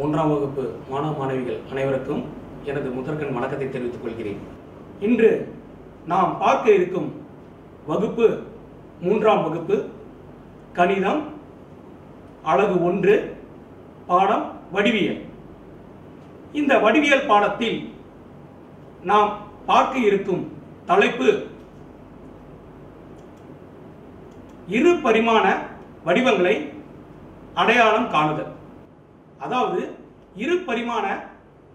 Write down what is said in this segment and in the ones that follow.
மூன்றாம் வகுப்பு மாணவ மாணவிகள் அனைவருக்கும் எனது முதற்கண் வணக்கத்தை தெரிவித்துக் கொள்கிறேன். இன்று நாம் பார்க்க இருக்கும் வகுப்பு மூன்றாம் வகுப்பு கணிதம் அழகு ஒன்று பாடம் வடிவியல். இந்த வடிவியல் பாடத்தில் நாம் பார்க்க இருக்கும் தலைப்பு இரு பரிமாண வடிவங்களை அடையாளம் காணுதல். அதாவது இரு பரிமாண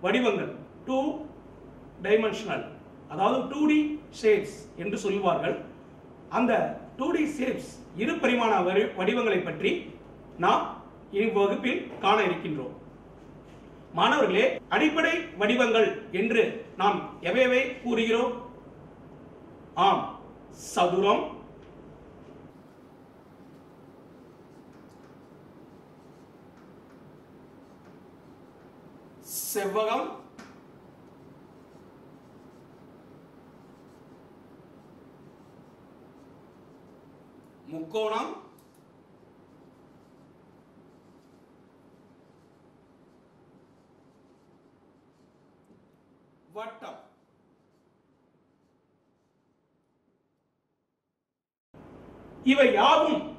வடிவங்கள் டூ டைமென்ஷனல் அதாவது டூ டி ஷேப்ஸ் என்று சொல்லுவார்கள். அந்த டூ டி ஷேப்ஸ் இரு பரிமாண வடிவங்களை பற்றி நாம் இவ்வகுப்பில் காண இருக்கின்றோம். மாணவர்களே அடிப்படை வடிவங்கள் என்று நாம் எவையவை கூறுகிறோம்? ஆம் சதுரம் செவ்வகம். முக்கோணம். வட்டம். இவை யாவும்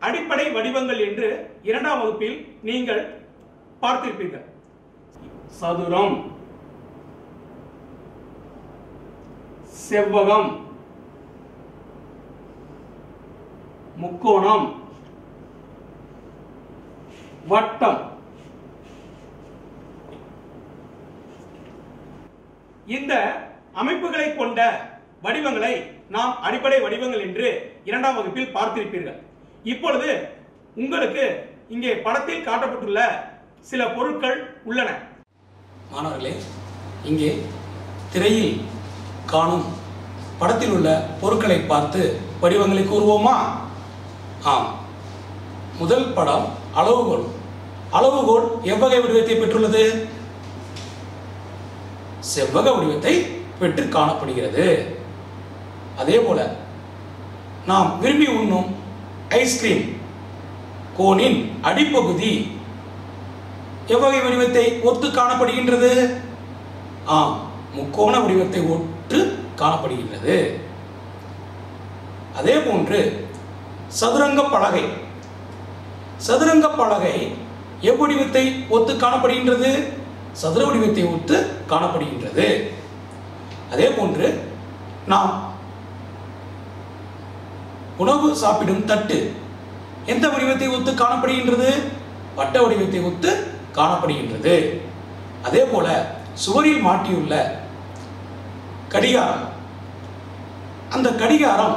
அடிப்படை வடிவங்கள் என்று இரண்டாம் வகுப்பில் நீங்கள் பார்த்திருப்பீர்கள். சதுரம். செவ்வகம். முக்கோணம். வட்டம். இந்த அமைப்புகளை கொண்ட வடிவங்களை நாம் அடிப்படை வடிவங்கள் என்று இரண்டாம் வகுப்பில் பார்த்திருப்பீர்கள். இப்பொழுது உங்களுக்கு இங்கே படத்தில் காட்டப்பட்டுள்ள சில பொருட்கள் உள்ளன. மாணவர்களே இங்கே திரையில் காணும் படத்தில் உள்ள பொருட்களை பார்த்து வடிவங்களை கூறுவோமா? ஆம். முதல் படம் அளவுகோல். அளவுகோல் எவ்வகை வடிவத்தை பெற்றுள்ளது? செவ்வக வடிவத்தை பெற்று காணப்படுகிறது. அதே போல நாம் விரும்பி உண்ணும் ஐஸ்கிரீம் கோனின் அடிப்பகுதி எவ்வகை வடிவத்தை ஒத்து காணப்படுகின்றது? ஆம் முக்கோண வடிவத்தை ஒற்று காணப்படுகின்றது. அதே போன்று சதுரங்க பலகை. சதுரங்க பலகை எவ்வடிவத்தை ஒத்து காணப்படுகின்றது? சதுர வடிவத்தை ஒத்து காணப்படுகின்றது. அதே போன்று நாம் உணவு சாப்பிடும் தட்டு எந்த வடிவத்தை ஒத்து காணப்படுகின்றது? வட்ட வடிவத்தை ஒத்து காணப்படுகின்றது. அதே போல சுவரில் மாட்டியுள்ள கடிகாரம். அந்த கடிகாரம்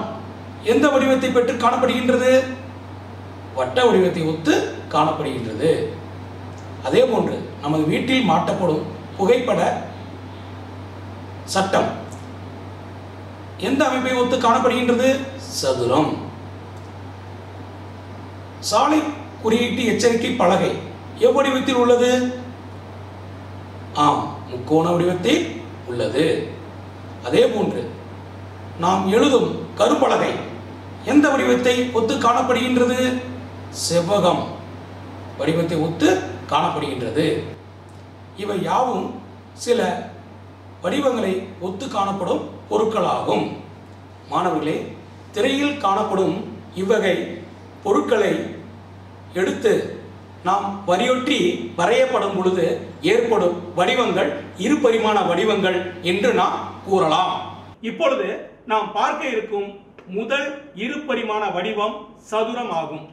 எந்த வடிவத்தை பெற்று காணப்படுகின்றது? வட்ட வடிவத்தை ஒத்து காணப்படுகின்றது. அதே போன்று நமது வீட்டில் மாட்டப்படும் புகைப்பட சட்டம் எந்த அமைப்பை ஒத்து காணப்படுகின்றது? சதுரம். சாலை குறியீட்டு எச்சரிக்கை பலகை. எவ்வடிவத்தில் உள்ளது? ஆம் முக்கோண வடிவத்தில் உள்ளது. அதே போன்று நாம் எழுதும் கருப்பலகை எந்த வடிவத்தை ஒத்து காணப்படுகின்றது? செவ்வகம் வடிவத்தை ஒத்து காணப்படுகின்றது. இவை யாவும் சில வடிவங்களை ஒத்து காணப்படும் பொருட்களாகும். மாணவர்களே திரையில் காணப்படும் இவ்வகை பொருட்களை எடுத்து நாம் வரியொற்றி வரையப்படும் பொழுது ஏற்படும் வடிவங்கள் இரு பரிமாண வடிவங்கள் என்று நாம் கூறலாம். இப்பொழுது நாம் பார்க்க இருக்கும் முதல் இரு பரிமாண வடிவம் சதுரம் ஆகும்.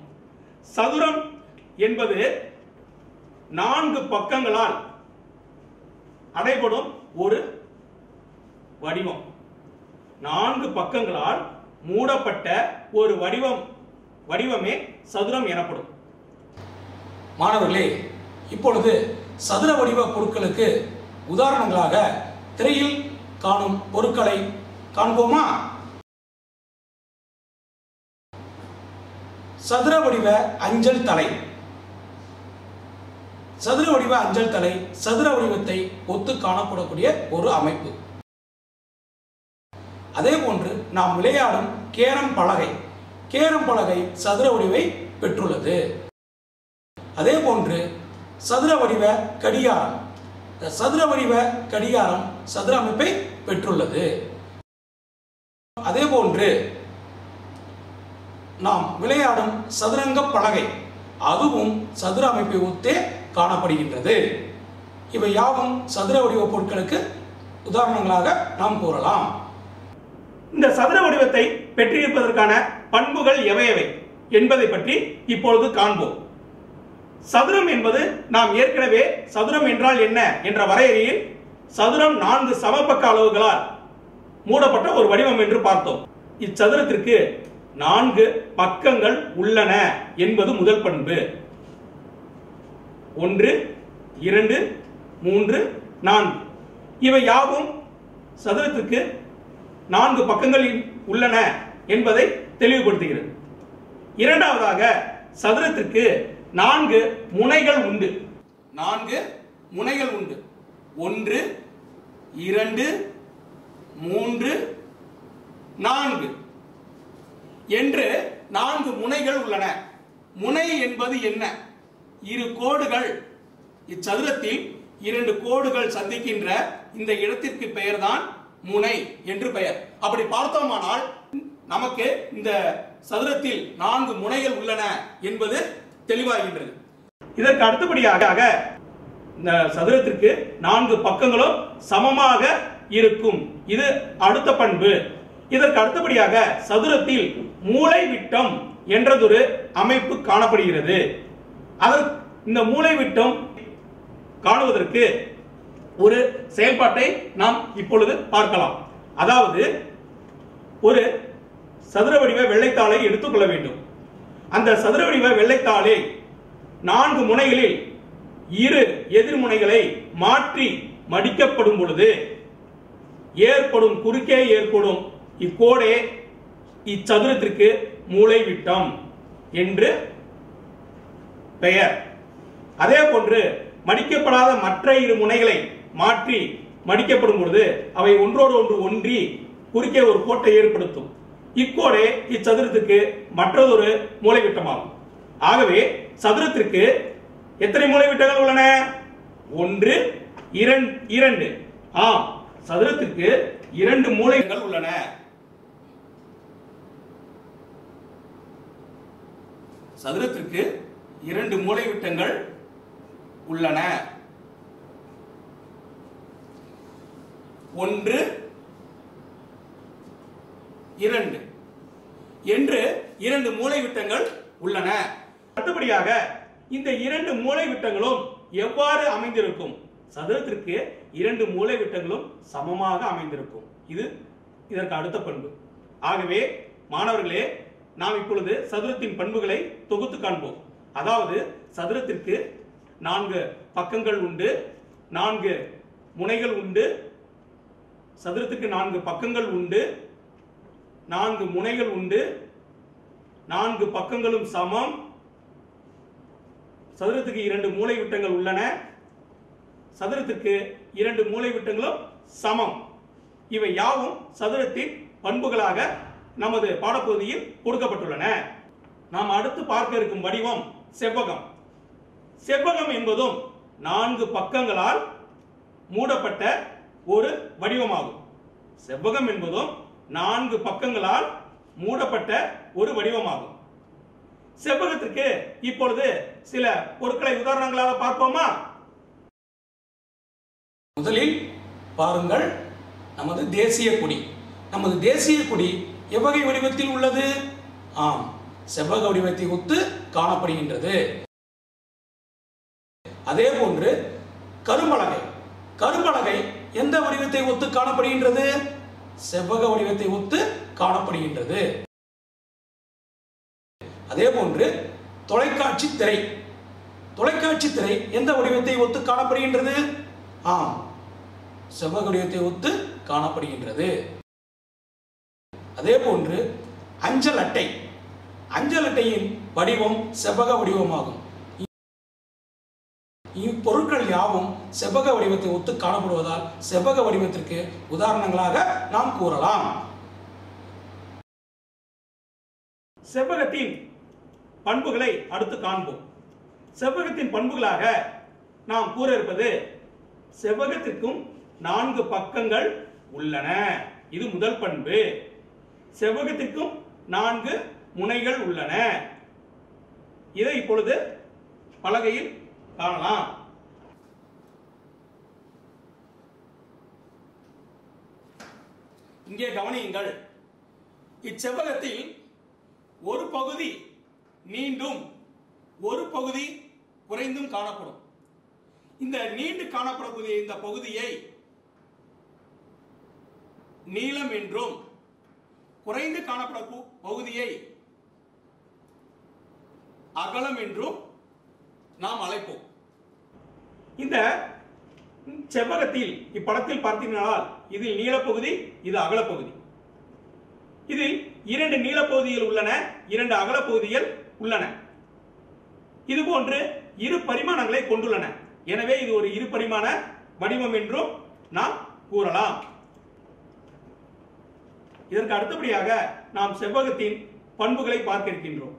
சதுரம் என்பது நான்கு பக்கங்களால் அடைபடும் ஒரு வடிவம். நான்கு பக்கங்களால் மூடப்பட்ட ஒரு வடிவம் வடிவமே சதுரம் எனப்படும். மாணவர்களே இப்பொழுது சதுர வடிவ பொருட்களுக்கு உதாரணங்களாக திரையில் காணும் பொருட்களை காண்போமா? சதுர வடிவ அஞ்சல் தலை. சதுர வடிவ அஞ்சல் தலை சதுர வடிவத்தை ஒத்து காணப்படக்கூடிய ஒரு அமைப்பு. அதே போன்று நாம் விளையாடும் கேரம் பலகை. கேரம் பலகை சதுர வடிவை பெற்றுள்ளது. அதே போன்று சதுர வடிவ கடிகாரம். சதுர வடிவ கடிகாரம் சதுர அமைப்பை பெற்றுள்ளது. அதே போன்று நாம் விளையாடும் சதுரங்க பலகை அதுவும் சதுர அமைப்பை ஒத்தே காணப்படுகின்றது. இவை யாவும் சதுர வடிவ பொருட்களுக்கு உதாரணங்களாக நாம் கூறலாம். இந்த சதுர வடிவத்தை பெற்றிருப்பதற்கான பண்புகள் எவை எவை என்பதை பற்றி இப்பொழுது காண்போம். சதுரம் என்பது நாம் ஏற்கனவே சதுரம் என்றால் என்ன என்ற வரையறையில் சதுரம் நான்கு சமபக்க அளவுகளால் மூடப்பட்ட ஒரு வடிவம் என்று பார்த்தோம். இச்சதுரத்திற்கு நான்கு பக்கங்கள் உள்ளன என்பது முதல் பண்பு. ஒன்று இரண்டு மூன்று நான்கு. இவை யாவும் சதுரத்திற்கு நான்கு பக்கங்களில் உள்ளன என்பதை தெளிவுபடுத்துகிறது. இரண்டாவதாக சதுரத்திற்கு நான்கு முனைகள் உண்டு. நான்கு முனைகள் உண்டு. ஒன்று இரண்டு மூன்று நான்கு. என்று நான்கு முனைகள் உள்ளன. முனை என்பது என்ன? இரு கோடுகள். இச்சதுரத்தில் இரண்டு கோடுகள் சந்திக்கின்ற இந்த இடத்திற்கு பெயர்தான் முனை என்று பெயர். அப்படி பார்த்தோமானால் நமக்கு இந்த சதுரத்தில் நான்கு முனைகள் உள்ளன என்பது தெளிவாகின்றது. இதற்கு அடுத்தபடியாக இந்த சதுரத்திற்கு நான்கு பக்கங்களும் சமமாக இருக்கும். இது அடுத்த பண்பு. இதற்கு அடுத்தபடியாக சதுரத்தில் மூளை விட்டம் என்றதொரு அமைப்பு காணப்படுகிறது. அது இந்த மூளை விட்டம் காணுவதற்கு ஒரு செயல்பாட்டை நாம் இப்பொழுது பார்க்கலாம். அதாவது ஒரு சதுர வடிவ வெள்ளைத்தாளை எடுத்துக்கொள்ள வேண்டும். அந்த சதுர வடிவ வெள்ளைத்தாளில் நான்கு முனைகளில் இரு எதிர்முனைகளை மாற்றி மடிக்கப்படும் பொழுது ஏற்படும் குறுக்கே ஏற்படும் இக்கோடே இச்சதுரத்திற்கு மூளைவிட்டம் என்று பெயர். அதே போன்று மடிக்கப்படாத மற்ற இரு முனைகளை மாற்றி மடிக்கப்படும் பொழுது அவை ஒன்றோடு ஒன்று ஒன்றி குறுக்கே ஒரு கோட்டை ஏற்படுத்தும். இக்கோடே இச்சதுரத்துக்கு மற்றதொரு மூலைவிட்டமாகும். ஆகவே சதுரத்திற்கு எத்தனை மூளைவிட்டங்கள் உள்ளன? ஒன்று இரண்டு இரண்டு. ஆம் சதுரத்திற்கு இரண்டு மூலைகள் உள்ளன. சதுரத்திற்கு இரண்டு மூளைவிட்டங்கள் உள்ளன. ஒன்று இரண்டு. என்று இரண்டு மூளைவிட்டங்கள் உள்ளன. அடுத்தபடியாக இந்த இரண்டு மூலை விட்டங்களும் எவ்வாறு அமைந்திருக்கும்? சதுரத்திற்கு இரண்டு மூலை விட்டங்களும் சமமாக அமைந்திருக்கும். இது இதற்கு அடுத்த பண்பு. ஆகவே மாணவர்களே நாம் இப்பொழுது சதுரத்தின் பண்புகளை தொகுத்து காண்போம். அதாவது சதுரத்திற்கு நான்கு பக்கங்கள் உண்டு நான்கு முனைகள் உண்டு சதுரத்துக்கு நான்கு பக்கங்கள் உண்டு நான்கு முனைகள் உண்டு. நான்கு பக்கங்களும் சமம். சதுரத்துக்கு இரண்டு மூலை விட்டங்கள் உள்ளன. சதுரத்துக்கு இரண்டு மூலை விட்டங்களும் சமம். இவை யாவும் சதுரத்தின் பண்புகளாக நமது பாடப்பகுதியில் கொடுக்கப்பட்டுள்ளன. நாம் அடுத்து பார்க்க இருக்கும் வடிவம் செவ்வகம். செவ்வகம் என்பதும் நான்கு பக்கங்களால் மூடப்பட்ட ஒரு வடிவமாகும். செவ்வகம் என்பதும் நான்கு பக்கங்களால் மூடப்பட்ட ஒரு வடிவமாகும். செவ்வகத்திற்கு இப்பொழுது சில பொருட்களை உதாரணங்களாக பார்ப்போமா? முதலில் பாருங்கள் நமது தேசிய கொடி. நமது தேசிய கொடி எவ்வகை வடிவத்தில் உள்ளது? ஆம் செவ்வக வடிவத்தை ஒத்து காணப்படுகின்றது. அதே போன்று கரும்பலகை. கரும்பலகை எந்த வடிவத்தை ஒத்து காணப்படுகின்றது? செவ்வக வடிவத்தை ஒத்து காணப்படுகின்றது. அதே போன்று தொலைக்காட்சி திரை. தொலைக்காட்சி திரை எந்த வடிவத்தை ஒத்து காணப்படுகின்றது? ஆம். செவ்வக வடிவத்தை ஒத்து காணப்படுகின்றது. அதே போன்று அஞ்சல் அட்டை. அஞ்சல் அட்டையின் வடிவம் செவ்வக வடிவமாகும். இப்பொருட்கள் யாவும் செவ்வக வடிவத்தை ஒத்து காணப்படுவதால் செவ்வக வடிவத்திற்கு உதாரணங்களாக நாம் கூறலாம். செவ்வகத்தின் பண்புகளை அடுத்து காண்போம். செவ்வகத்தின் பண்புகளாக நாம் கூற இருப்பது செவ்வகத்திற்கும் நான்கு பக்கங்கள் உள்ளன. இது முதல் பண்பு. செவ்வகத்திற்கும் நான்கு முனைகள் உள்ளன. இதை இப்பொழுது பலகையில் காணலாம் இங்கே கவனியுங்கள் இச்செவ்வகத்தில் ஒரு பகுதி நீண்டும் ஒரு பகுதி குறைந்தும் காணப்படும். இந்த நீண்டு காணப்படக்கூடிய இந்த பகுதியை நீளம் என்றும் குறைந்து காணப்பட பகுதியை அகலம் என்றும் நாம் அழைப்போம். இந்த செவ்வகத்தில் இப்படத்தில் பார்த்தீங்கனால் இதில் நீளப்பகுதி இது அகலப்பகுதி. இதில் இரண்டு நீளப்பகுதிகள் உள்ளன இரண்டு அகலப்பகுதிகள் உள்ளன. இது போன்று இரு பரிமாணங்களை கொண்டுள்ளன. எனவே இது ஒரு இரு பரிமாண வடிவம் என்றும் நாம் கூறலாம். இதற்கு அடுத்தபடியாக நாம் செவ்வகத்தின் பண்புகளை பார்க்க இருக்கின்றோம்.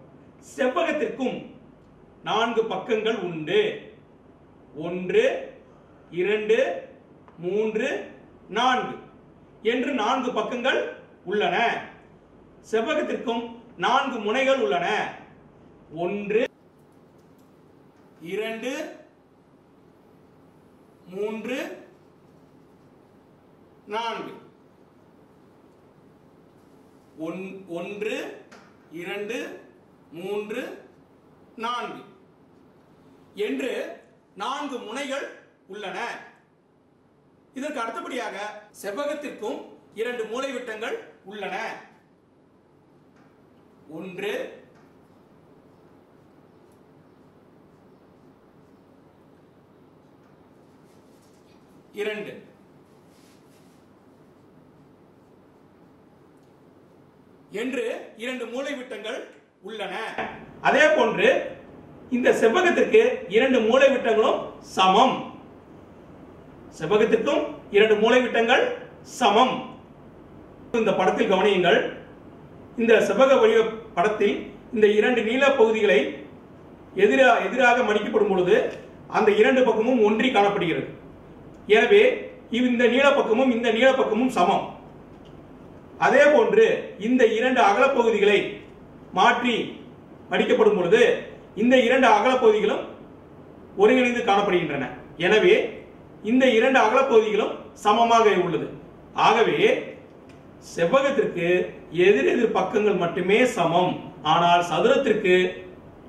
செவ்வகத்திற்கும் நான்கு பக்கங்கள் உண்டு. ஒன்று இரண்டு மூன்று நான்கு என்று நான்கு பக்கங்கள் உள்ளன. செவ்வகத்திற்கும் நான்கு முனைகள் உள்ளன. ஒன்று இரண்டு மூன்று நான்கு. ஒன்- ஒன்று இரண்டு மூன்று நான்கு. என்று நான்கு முனைகள் உள்ளன. இதற்கு அடுத்தபடியாக செவ்வகத்திற்கும் இரண்டு மூலைவிட்டங்கள் உள்ளன. ஒன்று இரண்டு. என்று இரண்டு மூலைவிட்டங்கள் உள்ளன. அதே போன்று இந்த செவ்வகத்திற்கு இரண்டு மூலைவிட்டங்களும் சமம். செவ்வகத்திற்கும் இரண்டு மூலைவிட்டங்கள் சமம். இந்த படத்தில் கவனியுங்கள். இந்த செவ்வக வடிவ படத்தில் இந்த இரண்டு நீல பகுதிகளை எதிராக எதிராக மடிக்கப்படும் பொழுது அந்த இரண்டு பக்கமும் ஒன்றி காணப்படுகிறது. எனவே இந்த நீள பக்கமும் இந்த நீல பக்கமும் சமம். அதே போன்று இந்த இரண்டு அகலப்பகுதிகளை மாற்றி மடிக்கப்படும் பொழுது இந்த இரண்டு அகலப்பகுதிகளும் ஒருங்கிணைந்து காணப்படுகின்றன. எனவே இந்த இரண்டு அகலப்பகுதிகளும் சமமாக உள்ளது. ஆகவே செவ்வகத்திற்கு எதிரெதிர் பக்கங்கள் மட்டுமே சமம். ஆனால் சதுரத்திற்கு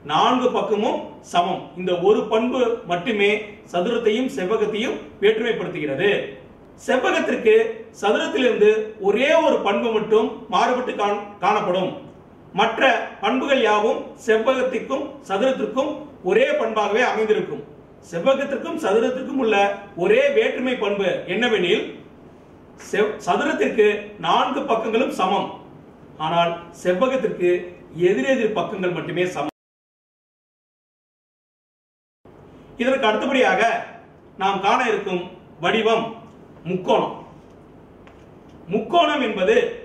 நான்கு பக்கமும் சமம். இந்த ஒரு பண்பு மட்டுமே சதுரத்தையும் செவ்வகத்தையும் வேற்றுமைப்படுத்துகிறது. செவ்வகத்திற்கு சதுரத்திலிருந்து ஒரே ஒரு பண்பு மட்டும் மாறுபட்டு காண்- காணப்படும். மற்ற பண்புகள் யாவும் செவ்வகத்திற்கும் சதுரத்திற்கும் ஒரே பண்பாகவே அமைந்திருக்கும். செவ்வகத்திற்கும் சதுரத்திற்கும் உள்ள ஒரே வேற்றுமை பண்பு என்னவெனில் செவ்- சதுரத்திற்கு நான்கு பக்கங்களும் சமம். ஆனால் செவ்வகத்திற்கு எதிரெதிர் பக்கங்கள் மட்டுமே சமம். இதற்கு அடுத்தபடியாக நாம் காண இருக்கும் வடிவம் முக்கோணம். முக்கோணம் என்பது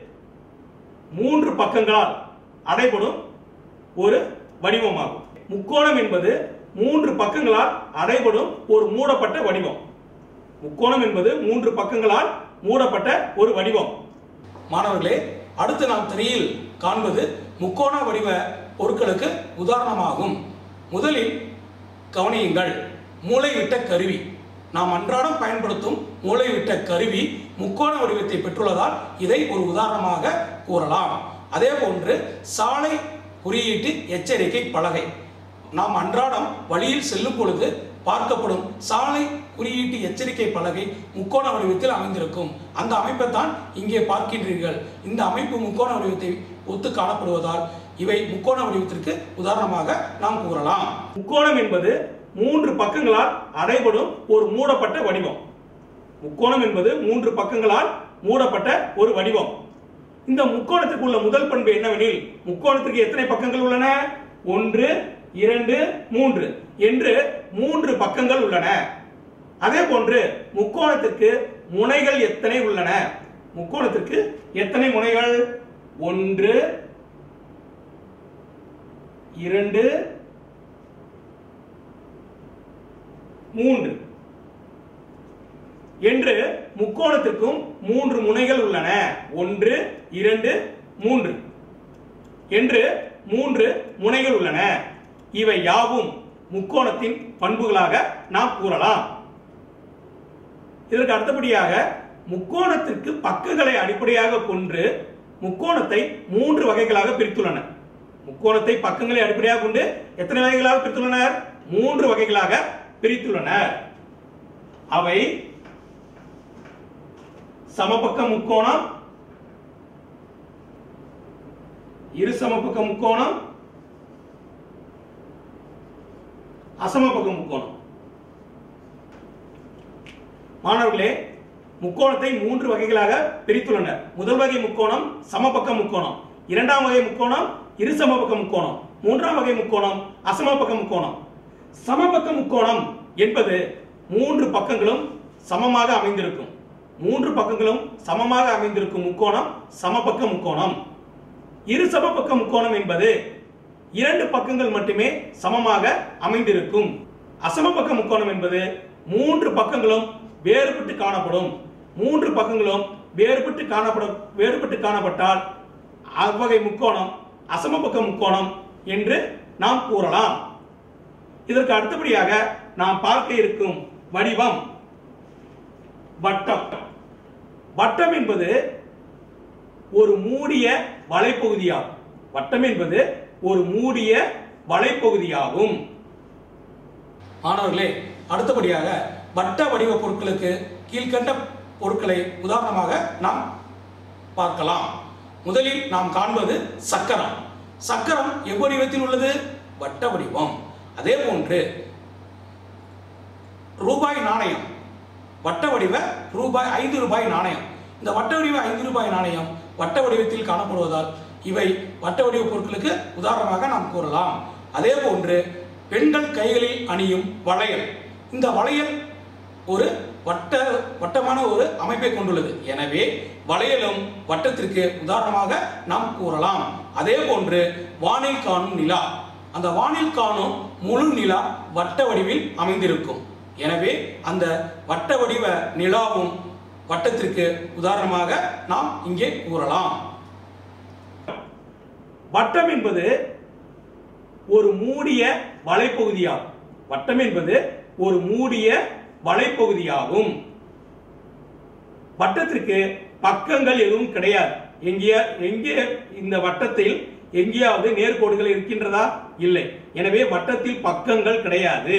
மூன்று பக்கங்களால் அடைபடும் ஒரு வடிவமாகும். முக்கோணம் என்பது மூன்று பக்கங்களால் அடைபடும் ஒரு மூடப்பட்ட வடிவம். முக்கோணம் என்பது மூன்று பக்கங்களால் மூடப்பட்ட ஒரு வடிவம். மாணவர்களே அடுத்து நாம் திரையில் காண்பது முக்கோண வடிவ பொருட்களுக்கு உதாரணமாகும். முதலில் கவனியுங்கள் மூளைவிட்ட கருவி. நாம் அன்றாடம் பயன்படுத்தும் மூளைவிட்ட கருவி முக்கோண வடிவத்தை பெற்றுள்ளதால் இதை ஒரு உதாரணமாக கூறலாம். அதே போன்று சாலை குறியீட்டு எச்சரிக்கை பலகை. நாம் அன்றாடம் வழியில் செல்லும் பொழுது பார்க்கப்படும் சாலை குறியீட்டு எச்சரிக்கை பலகை முக்கோண வடிவத்தில் அமைந்திருக்கும். அந்த அமைப்பை தான் இங்கே பார்க்கின்றீர்கள். இந்த அமைப்பு முக்கோண வடிவத்தை ஒத்து காணப்படுவதால் இவை முக்கோண வடிவத்திற்கு உதாரணமாக நாம் கூறலாம். முக்கோணம் என்பது மூன்று பக்கங்களால் அடைபடும் ஒரு மூடப்பட்ட வடிவம். முக்கோணம் என்பது மூன்று பக்கங்களால் மூடப்பட்ட ஒரு வடிவம். இந்த முக்கோணத்துக்கு உள்ள முதல் பண்பு என்னவெனில் முக்கோணத்திற்கு எத்தனை பக்கங்கள் உள்ளன? ஒன்று இரண்டு மூன்று என்று மூன்று பக்கங்கள் உள்ளன. அதே போன்று முக்கோணத்திற்கு முனைகள் எத்தனை உள்ளன? முக்கோணத்திற்கு எத்தனை முனைகள்? ஒன்று இரண்டு மூன்று. என்று முக்கோணத்திற்கும் மூன்று முனைகள் உள்ளன. ஒன்று இரண்டு மூன்று. என்று மூன்று முனைகள் உள்ளன. இவை யாவும் முக்கோணத்தின் பண்புகளாக நாம் கூறலாம். இதற்கு அடுத்தபடியாக முக்கோணத்திற்கு பக்கங்களை அடிப்படையாக கொண்டு முக்கோணத்தை மூன்று வகைகளாக பிரித்துள்ளன. முக்கோணத்தை பக்கங்களை அடிப்படையாக கொண்டு எத்தனை வகைகளாக பிரித்துள்ளனர்? மூன்று வகைகளாக பிரித்துள்ளனர். அவை சமபக்க முக்கோணம் இரு சமபக்க முக்கோணம் அசமபக்க முக்கோணம். மாணவர்களே முக்கோணத்தை மூன்று வகைகளாக பிரித்துள்ளனர். முதல் வகை முக்கோணம் சமபக்க முக்கோணம். இரண்டாம் வகை முக்கோணம் இரு சமபக்க முக்கோணம். மூன்றாம் வகை முக்கோணம் அசமபக்க முக்கோணம். சமபக்க முக்கோணம் என்பது மூன்று பக்கங்களும் சமமாக அமைந்திருக்கும். மூன்று பக்கங்களும் சமமாக அமைந்திருக்கும் முக்கோணம் சமபக்க முக்கோணம். இரு சமபக்க முக்கோணம் என்பது இரண்டு பக்கங்கள் மட்டுமே சமமாக அமைந்திருக்கும். அசமபக்க முக்கோணம் என்பது மூன்று பக்கங்களும் வேறுபட்டு காணப்படும். மூன்று பக்கங்களும் வேறுபட்டு காணப்படும் வேறுபட்டு காணப்பட்டால் அவ்வகை முக்கோணம் அசமபக்க முக்கோணம் என்று நாம் கூறலாம். இதற்கு அடுத்தபடியாக நாம் பார்க்க இருக்கும் வடிவம். வட்டம். வட்டம் என்பது ஒரு மூடிய வலைப்பகுதியாகும். வட்டம் என்பது ஒரு மூடிய வலைப்பகுதியாகும். மாணவர்களே அடுத்தபடியாக வட்ட வடிவ பொருட்களுக்கு கீழ்கண்ட பொருட்களை உதாரணமாக நாம் பார்க்கலாம். முதலில் நாம் காண்பது சக்கரம். சக்கரம் எவ்வடிவத்தில் உள்ளது? வட்ட வடிவம். அதே போன்று ரூபாய் நாணயம். வட்ட வடிவ ரூபாய் ஐந்து ரூபாய் நாணயம். இந்த வட்ட வடிவ ஐந்து ரூபாய் நாணயம் வட்ட வடிவத்தில் காணப்படுவதால் இவை வட்ட வடிவ பொருட்களுக்கு உதாரணமாக நாம் கூறலாம். அதே போன்று பெண்கள் கைகளில் அணியும் வளையல். இந்த வளையல் ஒரு வட்ட வட்டமான ஒரு அமைப்பை கொண்டுள்ளது. எனவே வளையலும் வட்டத்திற்கு உதாரணமாக நாம் கூறலாம். அதே போன்று வானில் காணும் நிலா. அந்த வானில் காணும் முழு நிலா வட்ட வடிவில் அமைந்திருக்கும். எனவே அந்த வட்ட வடிவ நிலாவும் வட்டத்திற்கு உதாரணமாக நாம் இங்கே கூறலாம். வட்டம் என்பது ஒரு மூடிய வலைப்பகுதியாகும். வட்டம் என்பது ஒரு மூடிய வலைப்பகுதியாகும். வட்டத்திற்கு பக்கங்கள் எதுவும் கிடையாது. எங்கே எங்கே இந்த வட்டத்தில் எங்கேயாவது நேர்கோடுகள் இருக்கின்றதா? இல்லை. எனவே வட்டத்தில் பக்கங்கள் கிடையாது.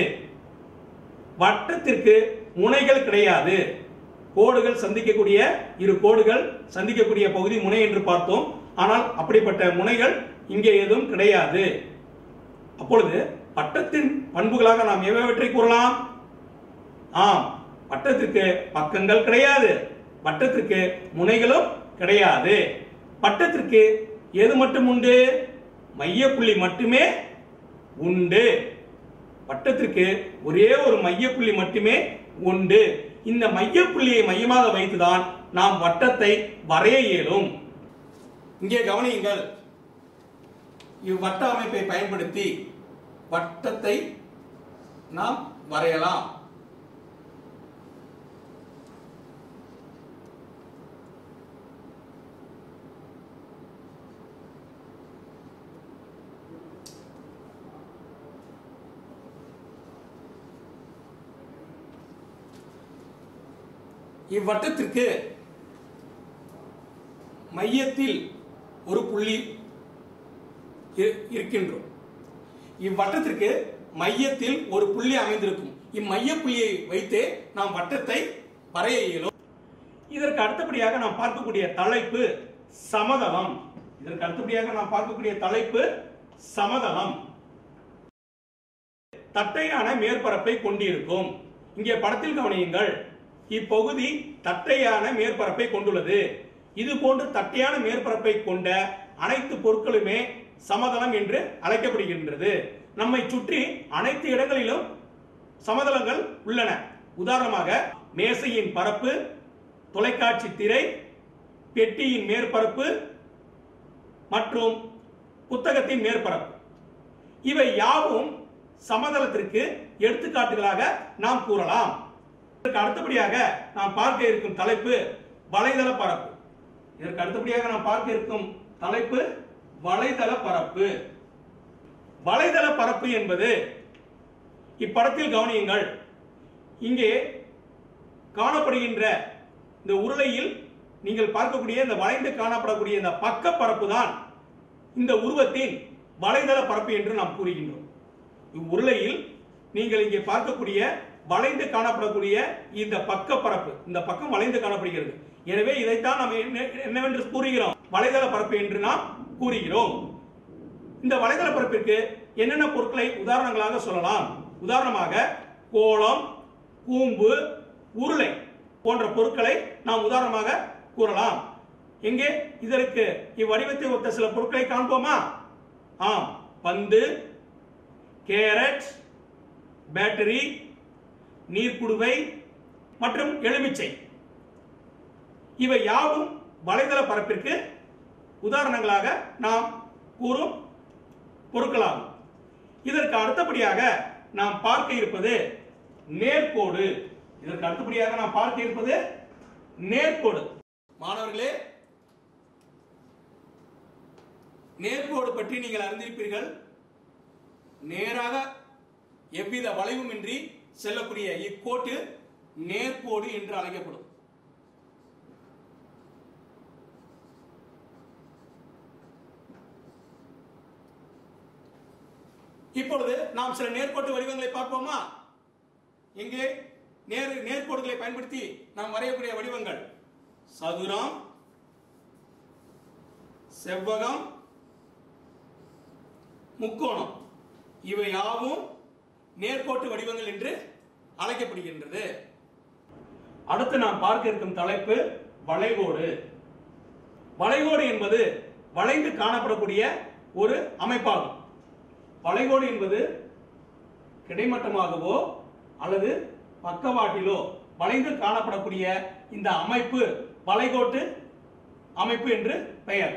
வட்டத்திற்கு முனைகள் கிடையாது. கோடுகள் சந்திக்கக்கூடிய இரு கோடுகள் சந்திக்கக்கூடிய பகுதி முனை என்று பார்த்தோம். ஆனால் அப்படிப்பட்ட முனைகள் இங்கே எதுவும் கிடையாது. அப்பொழுது வட்டத்தின் பண்புகளாக நாம் எவ்வளவற்றை கூறலாம்? ஆம் வட்டத்திற்கு பக்கங்கள் கிடையாது. வட்டத்திற்கு முனைகளும் கிடையாது. வட்டத்திற்கு எது மட்டும் உண்டு? மையப்புள்ளி மட்டுமே உண்டு. வட்டத்திற்கு ஒரே ஒரு மையப்புள்ளி மட்டுமே உண்டு. இந்த மையப்புள்ளியை மையமாக வைத்துதான் நாம் வட்டத்தை வரைய இயலும். இங்கே கவனியுங்கள். இவ்வட்ட அமைப்பை பயன்படுத்தி வட்டத்தை நாம் வரையலாம். இவ்வட்டத்திற்கு மையத்தில் ஒரு புள்ளி இருக்கின்றோம். இவ்வட்டத்திற்கு மையத்தில் ஒரு புள்ளி அமைந்திருக்கும். இம்மைய புள்ளியை வைத்தே நாம் வட்டத்தை வரைய இயலும். இதற்கு அடுத்தபடியாக நாம் பார்க்கக்கூடிய தலைப்பு சமதளம். இதற்கு அடுத்தபடியாக நாம் பார்க்கக்கூடிய தலைப்பு சமதளம். தட்டையான மேற்பரப்பை கொண்டிருக்கும். இங்கே படத்தில் கவனியுங்கள். இப்பகுதி தட்டையான மேற்பரப்பை கொண்டுள்ளது. இது போன்று தட்டையான மேற்பரப்பை கொண்ட அனைத்து பொருட்களுமே சமதளம் என்று அழைக்கப்படுகின்றது. நம்மை சுற்றி அனைத்து இடங்களிலும் சமதளங்கள் உள்ளன. உதாரணமாக மேசையின் பரப்பு தொலைக்காட்சி திரை பெட்டியின் மேற்பரப்பு மற்றும் புத்தகத்தின் மேற்பரப்பு. இவை யாவும் சமதளத்திற்கு எடுத்துக்காட்டுகளாக நாம் கூறலாம். இதற்கு அடுத்தபடியாக நாம் பார்க்க இருக்கும் தலைப்பு வலைதள பரப்பு. இதற்கு அடுத்தபடியாக நாம் பார்க்க இருக்கும் தலைப்பு வலைதள பரப்பு. வலைதள பரப்பு என்பது இப்படத்தில் கவனியுங்கள். இங்கே காணப்படுகின்ற இந்த உருளையில் நீங்கள் பார்க்கக்கூடிய இந்த வளைந்து காணப்படக்கூடிய இந்த பக்க பரப்பு தான் இந்த உருவத்தின் வலைதள பரப்பு என்று நாம் கூறுகின்றோம். இவ்வுருளையில் நீங்கள் இங்கே பார்க்கக்கூடிய வளைந்து காணப்படக்கூடிய இந்த பக்க பரப்பு இந்த பக்கம் வளைந்து காணப்படுகிறது. எனவே இதைத்தான் நாம் என்ன- என்னவென்று கூறுகிறோம்? வலைதள பரப்பு என்று நாம் கூறுகிறோம். இந்த வலைதள பரப்பிற்கு என்னென்ன பொருட்களை உதாரணங்களாக சொல்லலாம்? உதாரணமாக கோலம் கூம்பு உருளை போன்ற பொருட்களை நாம் உதாரணமாக கூறலாம். எங்கே? இதற்கு இவ்வடிவத்தை ஒத்த சில பொருட்களை காண்போமா? ஆம் பந்து கேரட் பேட்டரி நீர்க்குடுவை மற்றும் எலுமிச்சை. இவை யாவும் வலைதள பரப்பிற்கு உதாரணங்களாக நாம் கூறும் பொருட்களாகும். இதற்கு அடுத்தபடியாக நாம் பார்க்க இருப்பது நேர்கோடு. இதற்கு அடுத்தபடியாக நாம் பார்க்க இருப்பது நேர்கோடு. மாணவர்களே நேர்கோடு பற்றி நீங்கள் அறிந்திருப்பீர்கள். நேராக எவ்வித வளைவுமின்றி செல்லக்கூடிய இக்கோட்டு நேர்கோடு என்று அழைக்கப்படும். இப்பொழுது நாம் சில நேர்கோட்டு வடிவங்களை பார்ப்போமா? இங்கே நேர் நேர்கோடுகளை பயன்படுத்தி நாம் வரையக்கூடிய வடிவங்கள். சதுரம் செவ்வகம் முக்கோணம். இவை யாவும் நேர்கோட்டு வடிவங்கள் என்று அழைக்கப்படுகின்றது. அடுத்து நாம் பார்க்க இருக்கும் தலைப்பு வளைகோடு. வளைகோடு என்பது வளைந்து காணப்படக்கூடிய ஒரு அமைப்பாகும். வளைகோடு என்பது கிடைமட்டமாகவோ அல்லது பக்கவாட்டிலோ வளைந்து காணப்படக்கூடிய இந்த அமைப்பு வளைகோட்டு அமைப்பு என்று பெயர்.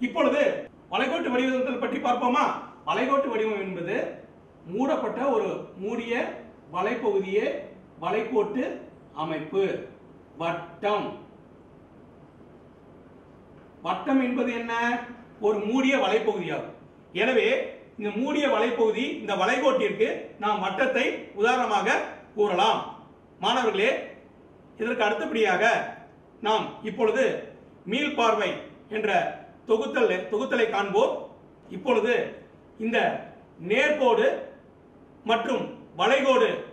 இப்பொழுது வளைகோட்டு வடிவங்கள் பற்றி பார்ப்போமா? வளைகோட்டு வடிவம் என்பது மூடப்பட்ட ஒரு மூடிய வலைப்பகுதியே வலைக்கோட்டு அமைப்பு. வட்டம். வட்டம் என்பது என்ன? ஒரு மூடிய வலைப்பகுதியாகும். எனவே இந்த மூடிய வலைப்பகுதி இந்த வளைகோட்டிற்கு நாம் வட்டத்தை உதாரணமாக கூறலாம். மாணவர்களே இதற்கு அடுத்தபடியாக நாம் இப்பொழுது மீள்பார்வை என்ற தொகுத்தல் தொகுத்தலை காண்போம். இப்பொழுது இந்த நேர்கோடு மற்றும் வளைகோடு.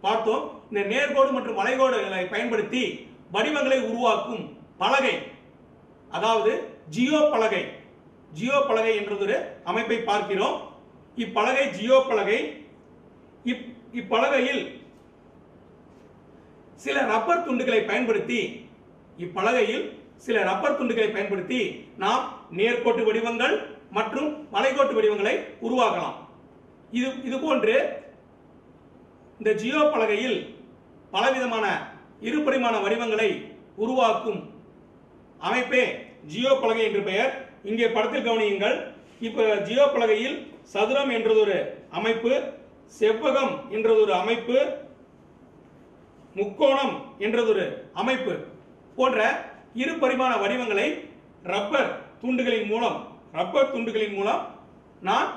பார்த்தோம் இந்த நேர்கோடு மற்றும் வளைகோடுகளை பயன்படுத்தி வடிவங்களை உருவாக்கும் பலகை. அதாவது ஜியோ பலகை ஜியோ பலகை என்றதொரு அமைப்பை பார்க்கிறோம். இப்பலகை ஜியோ பலகை இப்- இப்பலகையில் சில ரப்பர் துண்டுகளை பயன்படுத்தி இப்பலகையில் சில ரப்பர் துண்டுகளை பயன்படுத்தி நாம் நேர்கோட்டு வடிவங்கள் மற்றும் வளைகோட்டு வடிவங்களை உருவாக்கலாம். இது இது போன்று இந்த ஜியோ பலகையில் பலவிதமான இருபரிமாண வடிவங்களை உருவாக்கும் அமைப்பே ஜியோ பலகை என்று பெயர். இங்கே படத்தில் கவனியுங்கள் இப்போ ஜியோ பலகையில் சதுரம் என்றதொரு அமைப்பு செவ்வகம் என்றதொரு அமைப்பு முக்கோணம் என்றதொரு அமைப்பு போன்ற இரு பரிமாண வடிவங்களை ரப்பர் துண்டுகளின் மூலம் ரப்பர் துண்டுகளின் மூலம் நான்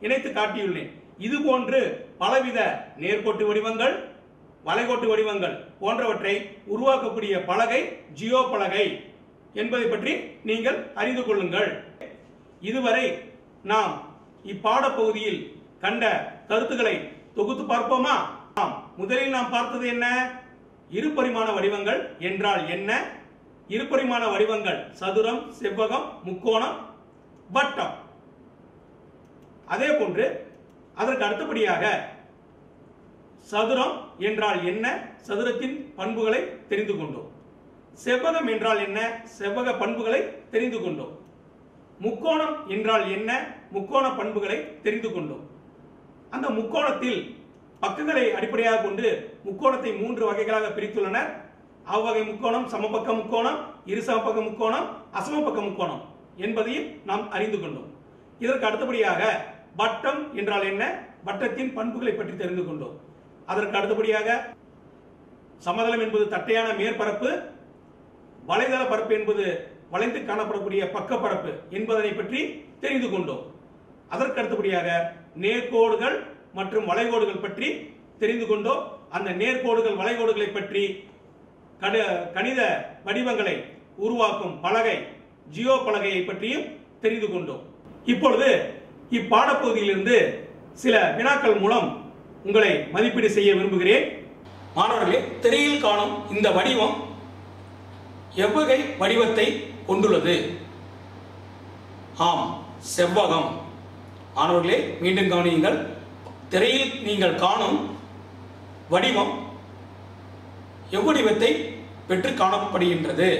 இணைத்து காட்டியுள்ளேன். இது போன்று பலவித நேர்கோட்டு வடிவங்கள் வளைகோட்டு வடிவங்கள் போன்றவற்றை உருவாக்கக்கூடிய பலகை ஜியோ பலகை என்பதை பற்றி நீங்கள் அறிந்து கொள்ளுங்கள். இதுவரை நாம் இப்பாடப்பகுதியில் கண்ட கருத்துக்களை தொகுத்து பார்ப்போமா? ஆம். முதலில் நாம் பார்த்தது என்ன? இருபரிமாண வடிவங்கள் என்றால் என்ன? இருபரிமாண வடிவங்கள் சதுரம் செவ்வகம் முக்கோணம் வட்டம். அதே போன்று அதற்கு அடுத்தபடியாக சதுரம் என்றால் என்ன? சதுரத்தின் பண்புகளை தெரிந்து கொண்டோம். செவ்வகம் என்றால் என்ன? செவ்வக பண்புகளை தெரிந்து கொண்டோம். முக்கோணம் என்றால் என்ன? முக்கோண பண்புகளை தெரிந்து கொண்டோம். அந்த முக்கோணத்தில் பக்கங்களை அடிப்படையாக கொண்டு முக்கோணத்தை மூன்று வகைகளாக பிரித்துள்ளனர் அவ்வகை முக்கோணம் சமபக்க முக்கோணம் இரு சமபக்க முக்கோணம் அசமபக்க முக்கோணம் என்பதையும் நாம் அறிந்து கொண்டோம். இதற்கு அடுத்தபடியாக வட்டம் என்றால் என்ன? வட்டத்தின் பண்புகளை பற்றி தெரிந்து கொண்டோம். அதற்கு அடுத்தபடியாக சமதளம் என்பது தட்டையான மேற்பரப்பு வலைதள பரப்பு என்பது வளைந்து காணப்படக்கூடிய பக்கப்பரப்பு என்பதனை பற்றி தெரிந்து கொண்டோம். அதற்கு அடுத்தபடியாக நேர்கோடுகள் மற்றும் வளைகோடுகள் பற்றி தெரிந்து கொண்டோம். அந்த நேர்கோடுகள் வளைகோடுகளை பற்றி கட- கணித வடிவங்களை உருவாக்கும் பலகை ஜியோ பலகையை பற்றியும் தெரிந்து கொண்டோம். இப்பொழுது இப்பாடப்பகுதியிலிருந்து சில வினாக்கள் மூலம் உங்களை மதிப்பீடு செய்ய விரும்புகிறேன். மாணவர்களே திரையில் காணும் இந்த வடிவம் எவ்வகை வடிவத்தை கொண்டுள்ளது? ஆம் செவ்வகம். மாணவர்களே மீண்டும் கவனியுங்கள். திரையில் நீங்கள் காணும் வடிவம் எவ்வடிவத்தை பெற்று காணப்படுகின்றது?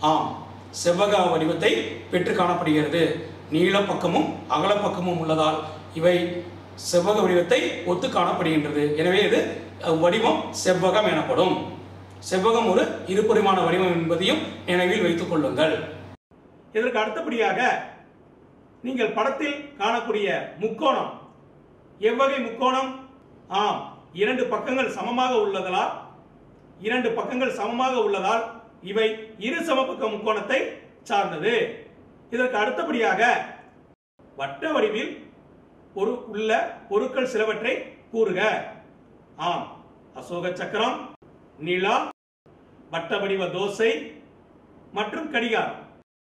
ஆம் செவ்வக வடிவத்தை பெற்று காணப்படுகிறது. நீள பக்கமும் அகல பக்கமும் உள்ளதால் இவை செவ்வக வடிவத்தை ஒத்து காணப்படுகின்றது எனவே இது வடிவம் செவ்வகம் எனப்படும். செவ்வகம் ஒரு இருபரிமாண வடிவம் என்பதையும் நினைவில் வைத்துக் கொள்ளுங்கள். இதற்கு அடுத்தபடியாக நீங்கள் படத்தில் காணக்கூடிய முக்கோணம். எவ்வகை முக்கோணம்? ஆம் இரண்டு பக்கங்கள் சமமாக உள்ளதால் இரண்டு பக்கங்கள் சமமாக உள்ளதால் இவை இரு சமபக்க முக்கோணத்தை சார்ந்தது. இதற்கு அடுத்தபடியாக வட்ட வடிவில் ஒரு உள்ள பொருட்கள் சிலவற்றை கூறுக. ஆம். அசோக சக்கரம் நிலா வட்ட வடிவ தோசை மற்றும் கடிகாரம்.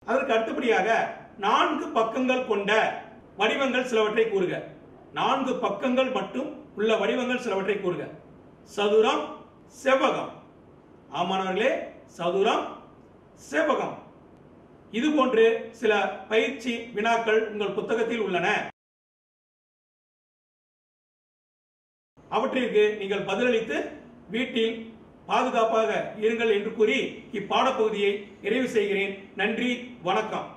அதற்கு அடுத்தபடியாக நான்கு பக்கங்கள் கொண்ட வடிவங்கள் சிலவற்றை கூறுக. நான்கு பக்கங்கள் மட்டும் உள்ள வடிவங்கள் சிலவற்றை கூறுக. சதுரம் செவ்வகம். ஆமானவர்களே சதுரம் செவ்வகம். இது போன்று சில பயிற்சி வினாக்கள் உங்கள் புத்தகத்தில் உள்ளன. அவற்றிற்கு நீங்கள் பதிலளித்து வீட்டில் பாதுகாப்பாக இருங்கள் என்று கூறி இப்பாடப்பகுதியை நிறைவு செய்கிறேன். நன்றி வணக்கம்.